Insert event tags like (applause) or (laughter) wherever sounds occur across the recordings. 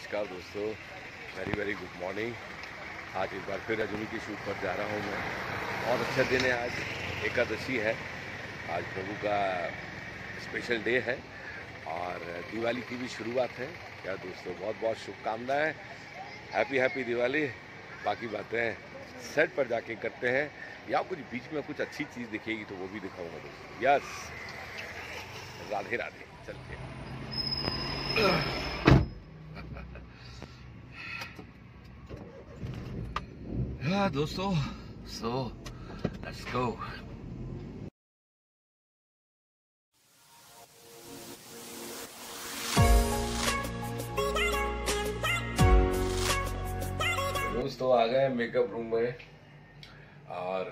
नमस्कार दोस्तों very very good morning आज एक बार फिर रजनी की शूट पर जा रहा हूँ मैं। और अच्छा दिन है आज, एकादशी है। आज प्रभु का स्पेशल डे है। और दिवाली की भी शुरुआत है। क्या दोस्तों बहुत बहुत शुभकामनाएँ। Happy happy Diwali. बाकी बातें सेट पर जाके करते हैं। या कुछ बीच में कुछ अच्छी चीज़ दिखेगी तो वो भी दिखाऊँगा दोस्तों। यस राधे राधे। चलते हाँ दोस्तों। सो लेट्स गो दोस्तों आ गए मेकअप रूम में और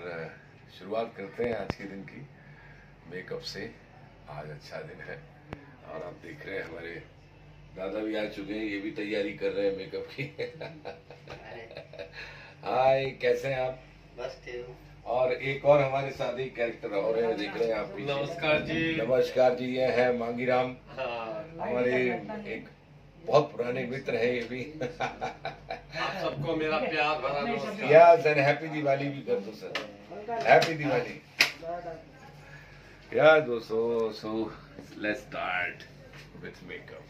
शुरुआत करते हैं आज के दिन की मेकअप से। आज अच्छा दिन है और आप देख रहे हैं हमारे दादा भी आ चुके हैं ये भी तैयारी कर रहे हैं मेकअप की। (laughs) हाय कैसे हैं आप? बस ठीक और एक और हमारे साथ एक कैरेक्टर और है देख रहे हैं आप पीछे। नमस्कार जी। नमस्कार जी ये है मांगी राम हाँ। हमारे एक बहुत पुराने मित्र है ये भी। आप सबको मेरा प्यार भरा नमस्कार। यस एंड हैप्पी दिवाली भी कर दो सर। हैप्पी दिवाली। या दोस्तों so let's start with makeup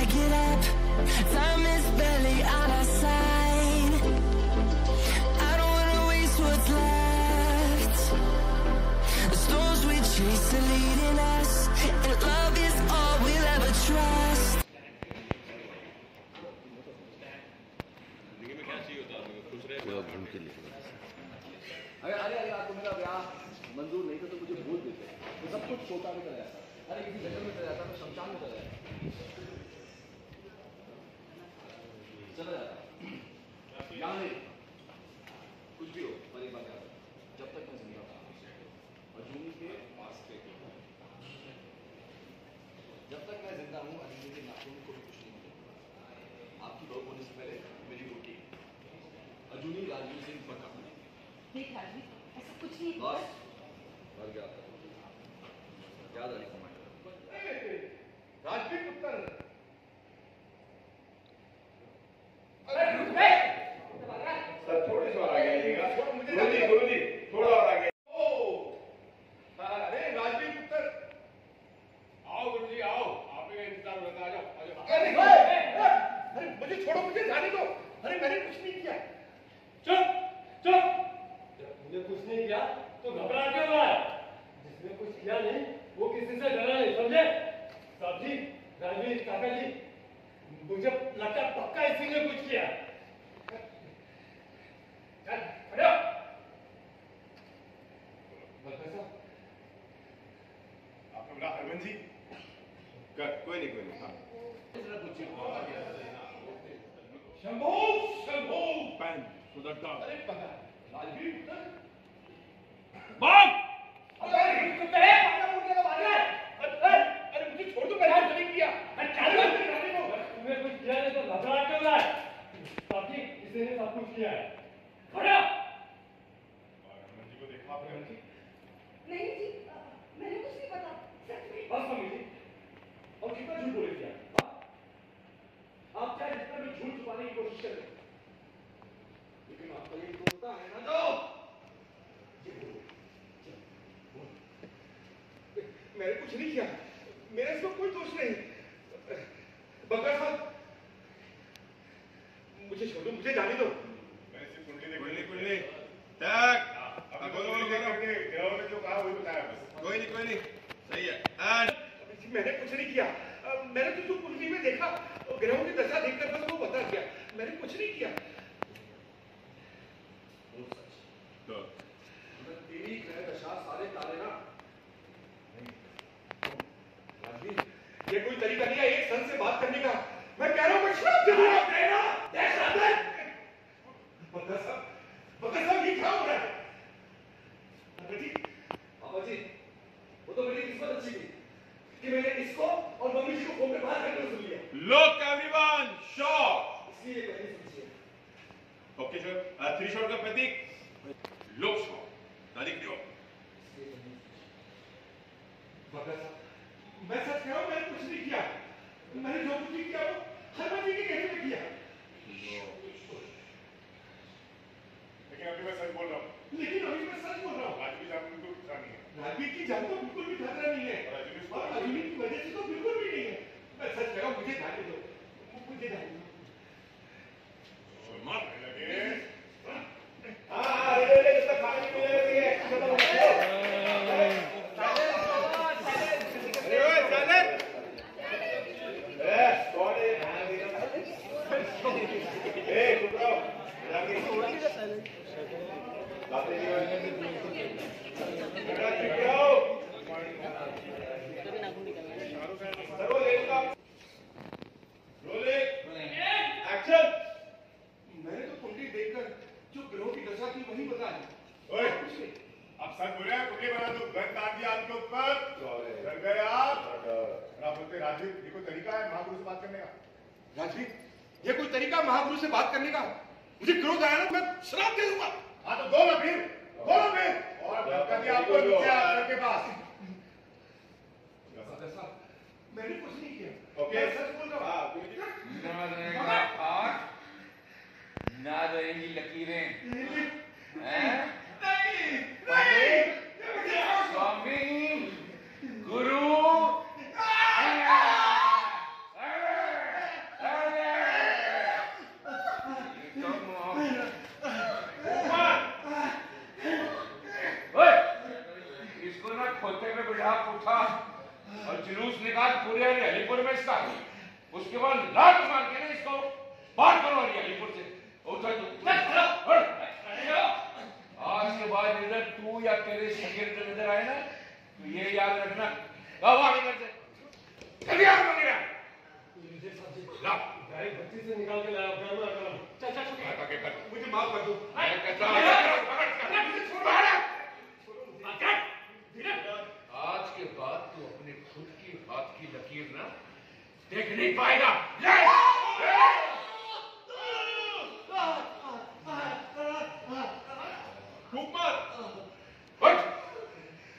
I get up. Time is barely on our side. I don't wanna waste what's left. The storms we chase are leading us, and love is all we'll ever trust. पूरा घूम के लिखना अरे अरे अरे आपको मेरा ब्याह मंजूर नहीं था तो मुझे बोल देते मैं सब कुछ सोता में चला जाता अरे किसी जंगल में चला जाता मैं शमशान में चला जाता चला जाता यहाँ नहीं कुछ भी हो पर एक बात याद जब तक मैं ज़िंदा था अजूनी के वास्ते जब तक मैं ज़िंदा हूँ अजूनी के नाखून को भी कुछ नहीं होगा आपकी बहू होने से पहले मेरी रोटी। अजूनी राजवीर सिंह पक्का देख राजवीर ऐसा कुछ नहीं बस। मर गया याद रखना राजवीर पुत्र सर थोड़े से और आगे आइएगा गुरुजी गुरुजी थोड़ा और आगे ओ अरे राजवीर पुत्र आओ गुरुजी आओ आपका इंतज़ार हो रहा है आ जाओ आ जाओ अरे मुझे छोड़ो मुझे जाने दो अरे मैंने कुछ नहीं किया चुप चुप तुमने कुछ नहीं किया तो घबरा क्यों रहा है जिसने कुछ किया नहीं वो किसी से डरा नहीं समझे साहब जी राजवीर काका जी मुझे लगता है पक्का इसी ने कुछ किया चल, खड़े हो। बलकर साहब आपका बड़ा हरमन जी कर कोई नहीं कोई नहीं हाँ शंभू शंभू पैन सुदर्ता अरे राजवीर पुत्र भाग! अरे कुत्ते हैं मारना मुझे तो मारना है अरे अरे मुझे छोड़ दो मैंने कुछ नहीं किया अरे चालू कर जाने दो तुमने कुछ किया नहीं तो घबरा क्यों रहा है साहब जी इसी ने सब कुछ किया है खड़े हो। हरमन जी को देखा आपने हरमन जी नहीं जी अ, मैंने कुछ नहीं पता सच में बस मम्मी जी और कितना झूठ बोले थे आप हाँ? आप चाहे जितना भी झूठ छुपाने की कोशिश करें लेकिन आपका ये तोड़ता है ना जो ये बोलो, ये बोलो। कुछ नहीं किया। मेरा इसमें कोई दोष नहीं। बकर साहब मुझे छोड़ मुझे जाने दो। कोई नहीं कोई नहीं। सही है। मैंने कुछ नहीं किया। मैंने तो जो कुंडली में देखा ग्रहों की दशा देखकर बस वो बता दिया। मैंने कुछ नहीं किया। इसको और मनुष्य को घूम के बाहर करके तो सुन लिया लुक एवरीवन शॉट इसलिए पहले सोचिए ओके सर थ्री शॉट का प्रतीक। मैं सच कह रहा मैंने कुछ नहीं किया। मैंने जो कुछ किया वो हनुमान जी के कहने किया। लेकिन अभी मैं सच बोल रहा हूँ। लेकिन अभी मैं सच बोल रहा हूँ। आज भी नहीं है। राजवीर की जान को बिल्कुल भी खतरा नहीं है। और अजूनी को- वजह से तो बिल्कुल भी नहीं है। मैं सच कह रहा हूँ, मुझे जाने दो मुझे जाने दो मार लगे हाँ हाँ ले ले ले इसका खाने की मिल रही है चलो ए कौन है ध्यान देना ए चुप रहो जाके बातें नहीं होनी बेटा चुप रहो सर्व लेगा रोलिंग एक्शन मैंने तो कुंडली देखकर जो ग्रहों की दशा थी वही बता दी ओए अब सच बोले कुंडली बना दो आपके ऊपर। डर गए आप। और आप बोलते राजवीर ये कोई तरीका है महागुरु से बात करने का? राजवीर ये कोई तरीका महागुरु से बात करने का? मुझे क्रोध आया ना मैं श्राप दे दूँगा हाँ तो दो ना फिर। दो ना फिर। और धक्का दिया आपको नीचे आकर के पास? मैंने कुछ नहीं किया। ओके। सच बोल रहा हूँ ना रहेगा हाथ ना रहेंगी लकीरें हैं? स्वामी गुरु ओए, इसको ना खोते में बिठा उठा और जुलूस निकाल पूरे अलीपुर में इसका उसके बाद लात मार के ना इसको बाहर करो अलीपुर से उठा तू उठ, उठ। आज के बाद इधर तू या तेरे शकीर नज़र आए ना तो ये याद रखना। अब आगे कर दे जल्दी मंदिर ला। डायरेक्ट बत्ती से निकाल के लाया अपना मार कर चल चल चल आगे कर मुझे माफ़ कर दो मैं कहता आ। आज के बाद तू अपने खुद की हाथ की लकीर ना देख नहीं पाएगा ले! फूक मत उठ!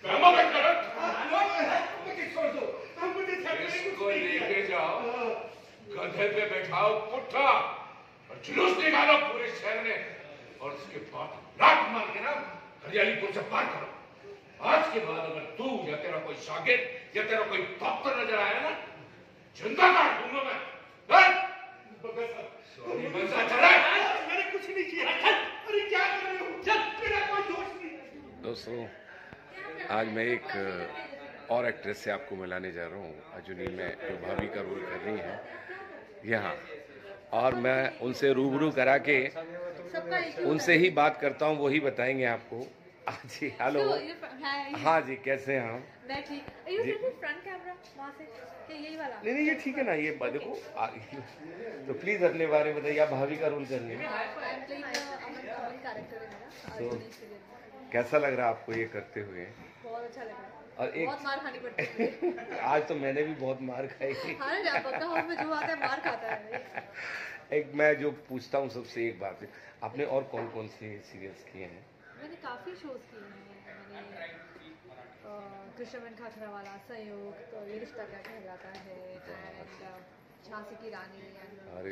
कर्मा बंद कर, उठ! मुझे छोड़ दो हम मुझे इसको लेके जाओ। गधे पे बैठाओ पुट्ठा और जुलूस निकालो पूरे शहर में। और उसके बाद लात मार के ना हरियालीपुर से पार करो। आज के बाद अगर तू या तेरा कोई शागिर्द या तेरा कोई भक्त नज़र आया ना ज़िंदा काट दूँगा मैं। चला। मैंने कुछ नहीं किया। अरे क्या कर रहे हो? चल मेरा कोई दोष नहीं। दोस्तों आज मैं एक और एक्ट्रेस से आपको मिलाने जा रहा हूँ। अजुनी में जो भाभी का रोल कर रही हैं। यहाँ। और मैं उनसे रूबरू करा के उनसे ही बात करता हूँ वही बताएँगे आपको। हाँ जी हेलो। है, जी कैसे हैं हम ठीक। फ्रंट कैमरा से। यही वाला। नहीं नहीं ये ठीक है ना ये देखो। (laughs) तो प्लीज़ अपने बारे में बताइए आप भाभी का रोल कर रही I am playing Aman Aman character मेरा So- अर्जुन सीरियल में कैसा लग रहा है आपको ये करते हुए? बहुत अच्छा लग रहा है। और एक बहुत मार खानी पड़ती है (laughs) आज तो मैंने भी बहुत मार खाई। हाँ ना पक्का हाउस में जो आता है मार खाता है। एक मैं जो पूछता हूँ सबसे एक बात। है आपने और कौन कौन से सीरियल्स किए हैं? मैंने काफ़ी शोज़ किए हैं। मैंने अ, कृष्णमन खाखरा वाला संयोग तो ये रिश्ता क्या कहलाता है? एंड झांसी की रानी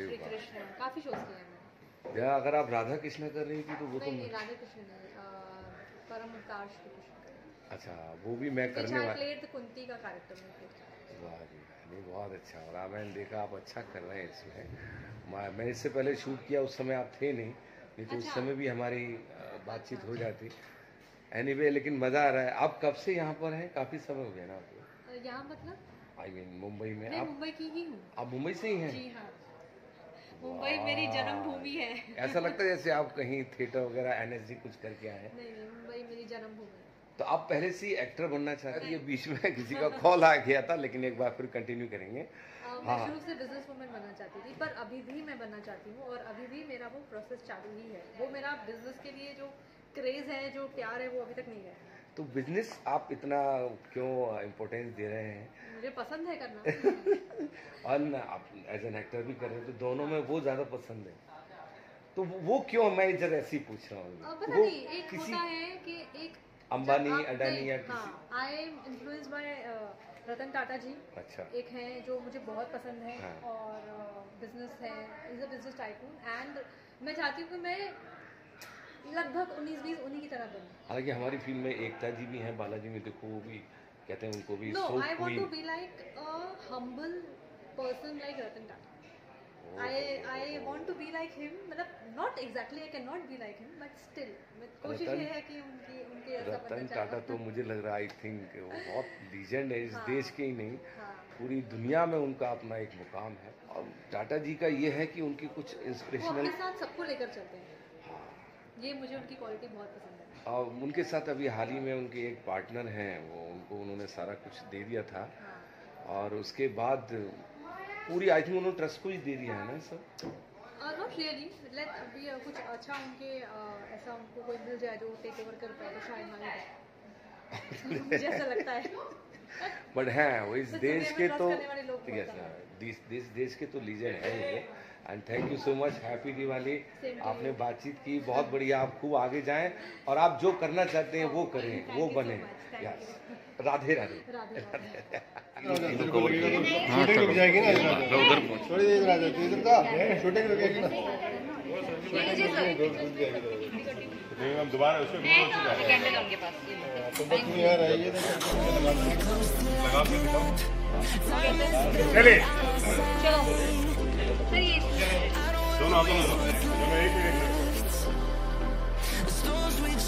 श्री कृष्ण काफ़ी शोज़ किए हैं मैंने। अगर आप राधा कृष्ण कर रही थी तो वो तो नहीं नहीं कृष्ण परम अवतार श्री कृष्ण अच्छा वो भी मैं करने वाला कुंती का कैरेक्टर में played। वाह जी नहीं बहुत अच्छा और मैंने देखा आप अच्छा कर रहे हैं इसमें। मैं इससे पहले शूट किया उस समय आप थे नहीं नहीं तो अच्छा। उस। समय भी हमारी बातचीत हो जाती। एनी एनीवे लेकिन मज़ा आ रहा है। आप कब से यहाँ पर हैं? काफ़ी समय हो गया ना आपको। यहाँ मतलब? आई मीन मुंबई में आप मुंबई की ही हूँ। आप मुंबई से ही हैं? जी हाँ। मुंबई मेरी। जन्मभूमि है। ऐसा लगता है जैसे आप (laughs) कहीं थिएटर वगैरह एनएसजी कुछ करके आए नहीं नहीं मुंबई मेरी जन्मभूमि है। तो आप पहले से एक्टर बनना चाहते हैं ये बीच में किसी का कॉल आ गया था लेकिन एक बार फिर कंटिन्यू करेंगे। मैं हाँ। शुरू से बिज़नेस वुमन बनना चाहती थी पर अभी भी मैं बनना चाहती हूँ और अभी भी मेरा वो प्रोसेस चालू ही है। वो मेरा बिज़नेस के लिए जो क्रेज है जो प्यार है वो अभी तक नहीं है। तो बिज़नेस आप इतना क्यों इम्पोर्टेंस दे रहे हैं? मुझे पसंद है करना। (laughs) और आप एज एन एक्टर भी कर रहे हैं तो दोनों में वो ज़्यादा पसंद है। तो वो क्यों मैं इधर ऐसे पूछ रहा हूँ। वो नहीं एक किसी होता है कि एक अंबानी, अडानी या हाँ I am influence by Ratan Tata ji. अच्छा। एक हैं जो मुझे बहुत पसंद है हाँ। और बिज़नेस है is a business tycoon and मैं चाहती हूँ कि मैं लगभग 19 20 उन्हीं की तरह बनूँ। हालाँकि हमारी फ़िल्म में एकता जी भी हैं बालाजी में देखो वो भी कहते हैं उनको भी no I want to be like a humble person like Ratan Tata. I I want to be like him मतलब not exactly I cannot be like him but still कोशिश ये है कि उनकी उनके रतन टाटा तो मुझे लग रहा है आई थिंक वो बहुत लीजेंड है इस हाँ। देश के ही नहीं हाँ। पूरी दुनिया में उनका अपना एक मुकाम है। और टाटा जी का ये है कि उनकी कुछ वो अपने इंस्पिरेशनल साथ सबको लेकर चलते हैं। ये मुझे उनकी क्वालिटी बहुत पसंद है। और उनके साथ अभी हाल ही में उनके एक पार्टनर हैं वो उनको उन्होंने सारा कुछ दे दिया था। हाँ। और उसके बाद पूरी आई थिंक उन्होंने ट्रस्ट को ही दे दिया है ना सब। नॉट रियली लेट अभी कुछ अच्छा उनके uh, ऐसा उनको कोई मिल जाए जो टेक ओवर कर पाए तो शायद मांगे (laughs) मुझे ऐसा लगता है। (laughs) बट हैं वो इस तो देश के तो हैं। दिस देश के तो लीजेंड है ये। And thank you so much happy Diwali आपने बातचीत की बहुत बढ़िया। आप खूब आगे जाएँ और आप जो करना चाहते हैं वो करें वो बने। यस राधे राधे। हम दोबारा उसमें के दिखाओ चलिए। दोनों आप दोनों दोनों एक ही एक storms we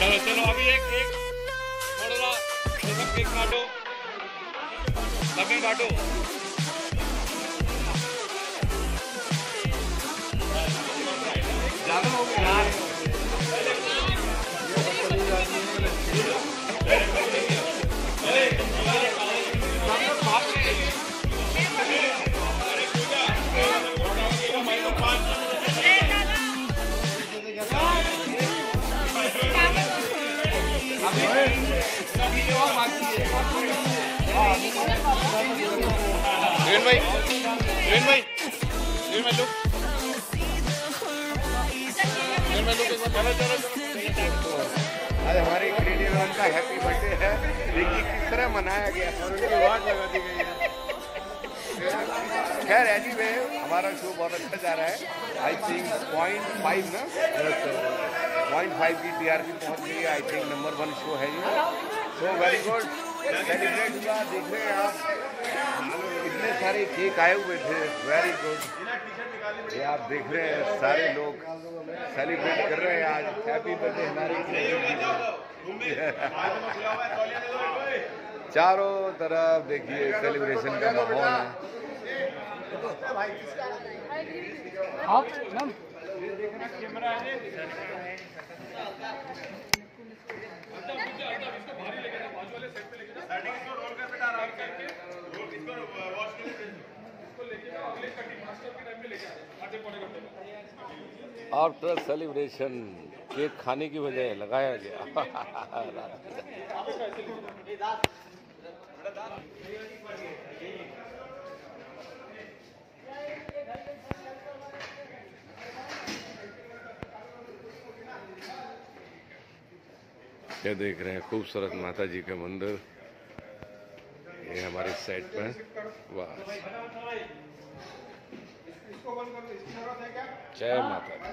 चलो चलो अभी एक एक थोड़ा सा काटो लगे काटो ज़्यादा वीरेन भाई। वीरेन भाई। वीरेन भाई लुक वीरेन भाई लुक चलो चलो आज हमारे क्रेडिट वन का हैप्पी बर्थडे है। देखिए किस तरह मनाया गया और उनकी वाट लगा दी गई है खैर एनी वे हमारा शो बहुत अच्छा जा रहा है। आई थिंक पॉइंट फाइव ना? पॉइंट फाइव की टीआरपी पहुँच गई है। I think number one show है ये। सो वेरी गुड सेलिब्रेट हुआ देख रहे हैं आप। कितने सारे केक आए हुए थे वेरी गुड ये आप देख रहे हैं सारे लोग सेलिब्रेट कर रहे हैं आज. हैप्पी बर्थडे हमारे चारों तरफ़ देखिए सेलिब्रेशन का माहौल है। आप मैम? कैमरा है भारी लेके बाजू वाले सेट पे लेके इसको वॉश के आफ्टर सेलिब्रेशन केक खाने की वजह लगाया गया। (laughs) क्या देख रहे हैं खूबसूरत माता जी का मंदिर। ये हमारे साइड पर वाह। जय माता दी।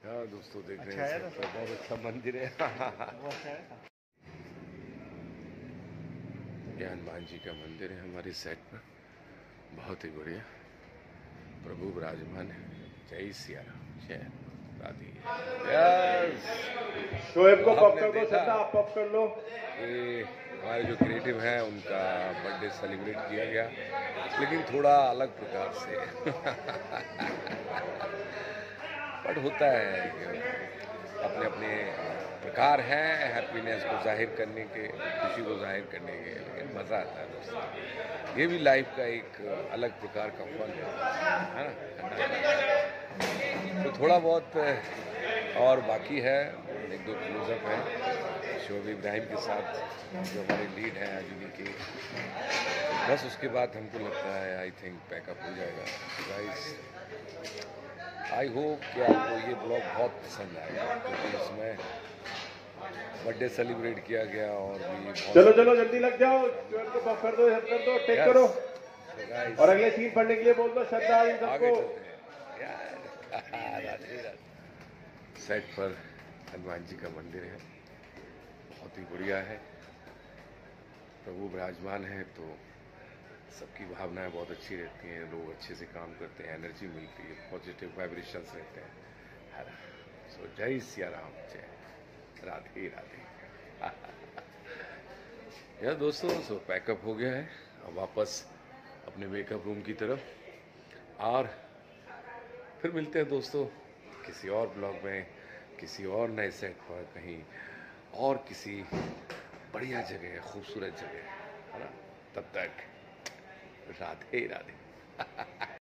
हाँ दोस्तों देख रहे हैं बहुत अच्छा मंदिर है। ये हनुमान जी का मंदिर है हमारी साइड पर बहुत ही बढ़िया। प्रभु विराजमान है। जय सिया जय राधे। यस शोएब को पॉप कर दो आप पॉप कर लो। हमारे जो क्रिएटिव हैं उनका बर्थडे सेलिब्रेट किया गया। लेकिन थोड़ा अलग प्रकार से। बट होता है अपने अपने प्रकार हैं हैप्पीनेस को ज़ाहिर करने के खुशी को ज़ाहिर करने के लेकिन मज़ा आता है दोस्तों। ये भी लाइफ का एक अलग प्रकार का फन है है ना? तो थोड़ा बहुत और बाकी है। एक दो क्लोजअप है। शोब इब्राहिम के साथ जो हमारे लीड हैं अजूबी के। बस उसके बाद हमको लगता है आई थिंक पैकअप हो जाएगा। गाइस आई होप कि आपको ये ब्लॉग बहुत पसंद आएगा क्योंकि तो इसमें बर्थडे सेलिब्रेट किया गया और भी चलो चलो जल्दी लग जाओ। को कर दो कर दो टेक Yes. करो। और अगले सीन पढ़ने के लिए बोल दो श्रद्धा सबको। सेट पर। हनुमान जी का मंदिर है। बहुत ही बढ़िया है। प्रभु विराजमान है तो सबकी भावनाएँ बहुत अच्छी रहती हैं। लोग अच्छे से काम करते हैं, एनर्जी मिलती है पॉजिटिव वाइब्रेशंस रहते हैं। सो जय सिया राम, जय। राधे राधे। (laughs) यार दोस्तों, सो पैकअप हो गया है। अब वापस अपने मेकअप रूम की तरफ़। और फिर मिलते हैं दोस्तों किसी और ब्लॉग में। किसी और नए सेट पर कहीं और किसी बढ़िया जगह, खूबसूरत जगह, है ना? तब तक राधे राधे (laughs)